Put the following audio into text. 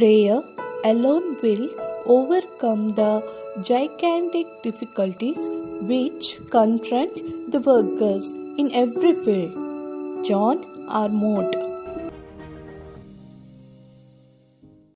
Prayer alone will overcome the gigantic difficulties which confront the workers in every field. John R. Mott